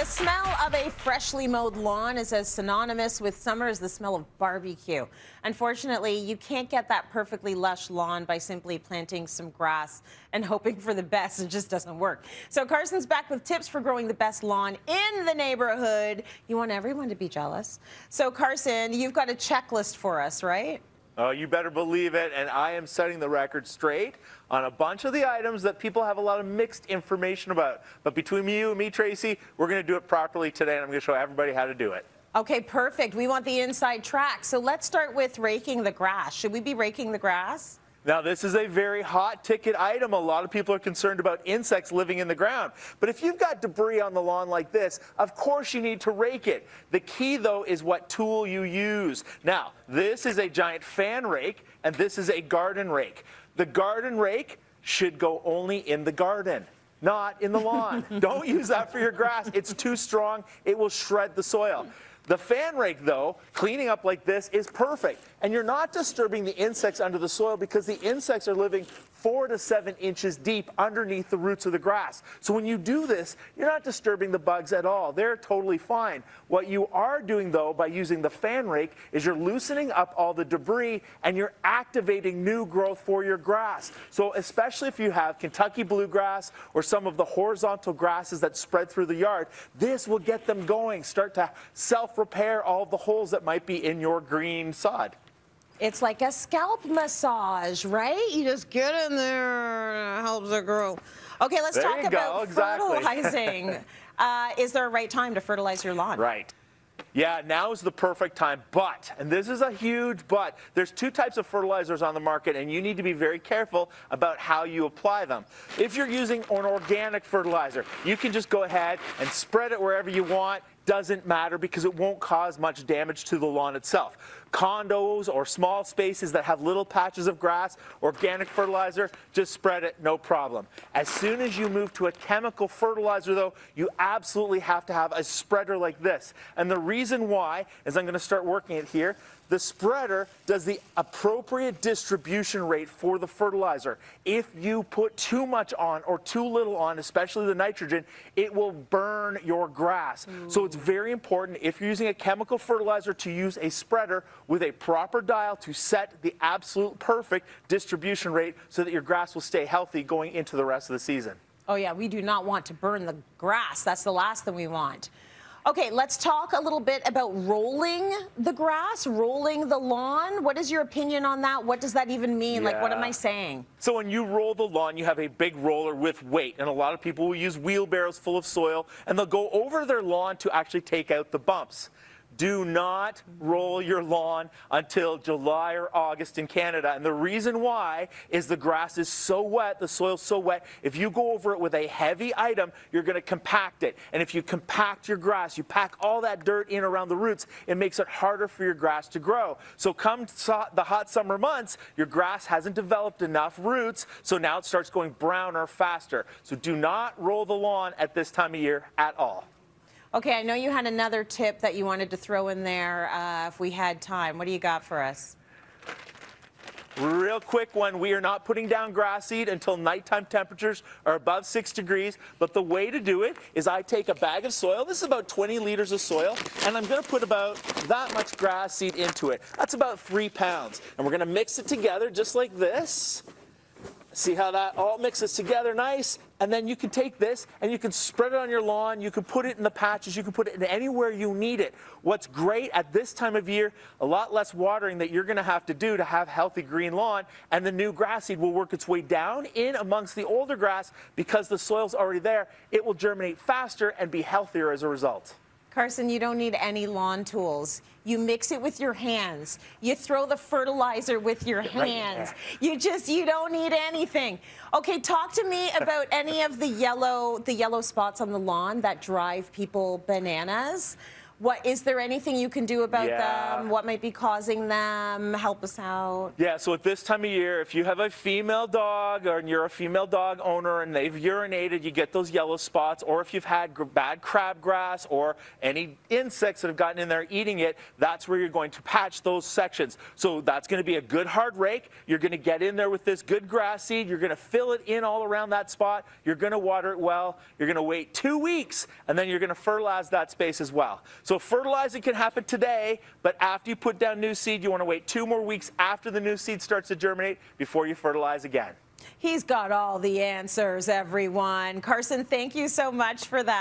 the smell of a freshly mowed lawn is as synonymous with summer as the smell of barbecue. Unfortunately, you can't get that perfectly lush lawn by simply planting some grass and hoping for the best. It just doesn't work. So Carson's back with tips for growing the best lawn in the neighborhood. You want everyone to be jealous. So Carson, you've got a checklist for us, right? Oh, you better believe it. And I am setting the record straight on a bunch of the items that people have a lot of mixed information about. But between you and me, Tracy, we're going to do it properly today, and I'm going to show everybody how to do it. Okay, perfect. We want the inside track. So let's start with raking the grass. Should we be raking the grass? Now, this is a very hot ticket item. A lot of people are concerned about insects living in the ground. But if you've got debris on the lawn like this, of course you need to rake it. The key, though, is what tool you use. Now, this is a giant fan rake, and this is a garden rake. The garden rake should go only in the garden not in the lawn. Don't use that for your grass. It's too strong. It will shred the soil. The fan rake, though, cleaning up like this is perfect. And you're not disturbing the insects under the soil because the insects are living four to seven inches deep underneath the roots of the grass. So when you do this, you're not disturbing the bugs at all. They're totally fine. What you are doing, though, by using the fan rake is you're loosening up all the debris and you're activating new growth for your grass. So especially if you have Kentucky bluegrass or some of the horizontal grasses that spread through the yard, this will get them going, start to self-repair all the holes that might be in your green sod. It's like a scalp massage, right? You just get in there and it helps it grow. Okay, let's There talk about go, exactly. fertilizing. uh, is there a right time to fertilize your lawn? Right. Yeah, now is the perfect time, but, and this is a huge but, there's two types of fertilizers on the market, and you need to be very careful about how you apply them. If you're using an organic fertilizer, you can just go ahead and spread it wherever you want doesn't matter because it won't cause much damage to the lawn itself. Condos or small spaces that have little patches of grass, organic fertilizer, just spread it, no problem. As soon as you move to a chemical fertilizer though, you absolutely have to have a spreader like this. And the reason why is I'm going to start working it here. The spreader does the appropriate distribution rate for the fertilizer. If you put too much on or too little on, especially the nitrogen, it will burn your grass. So it's very important if you're using a chemical fertilizer to use a spreader with a proper dial to set the absolute perfect distribution rate so that your grass will stay healthy going into the rest of the season. Oh yeah, we do not want to burn the grass. That's the last thing we want. Okay, let's talk a little bit about rolling the grass, rolling the lawn. What is your opinion on that? What does that even mean? Yeah. Like, what am I saying? So when you roll the lawn, you have a big roller with weight, and a lot of people will use wheelbarrows full of soil, and they'll go over their lawn to actually take out the bumps. Do not roll your lawn until July or August in Canada. And the reason why is the grass is so wet, the soil's so wet. If you go over it with a heavy item, you're going to compact it. And if you compact your grass, you pack all that dirt in around the roots, it makes it harder for your grass to grow. So come the hot summer months, your grass hasn't developed enough roots, so now it starts going browner faster. So do not roll the lawn at this time of year at all. Okay, I know you had another tip that you wanted to throw in there uh, if we had time. What do you got for us? Real quick one, we are not putting down grass seed until nighttime temperatures are above six degrees, but the way to do it is I take a bag of soil, this is about 20 liters of soil, and I'm gonna put about that much grass seed into it. That's about three pounds. And we're gonna mix it together just like this. See how that all mixes together nice? And then you can take this and you can spread it on your lawn. You can put it in the patches. You can put it in anywhere you need it. What's great at this time of year, a lot less watering that you're going to have to do to have healthy green lawn. And the new grass seed will work its way down in amongst the older grass because the soil's already there. It will germinate faster and be healthier as a result. Carson, you don't need any lawn tools. You mix it with your hands. You throw the fertilizer with your hands. you just you don't need anything. Okay, talk to me about any of the yellow the yellow spots on the lawn that drive people bananas. What is there anything you can do about Yeah. them? What might be causing them? Help us out. Yeah, so at this time of year, if you have a female dog or you're a female dog owner and they've urinated, you get those yellow spots, or if you've had bad crabgrass or any insects that have gotten in there eating it, that's where you're going to patch those sections. So that's going to be a good hard rake. You're going to get in there with this good grass seed. You're going to fill it in all around that spot. You're going to water it well. You're going to wait two weeks, and then you're going to fertilize that space as well. So fertilizing can happen today, but after you put down new seed, you want to wait two more weeks after the new seed starts to germinate before you fertilize again. He's got all the answers, everyone. Carson, thank you so much for that.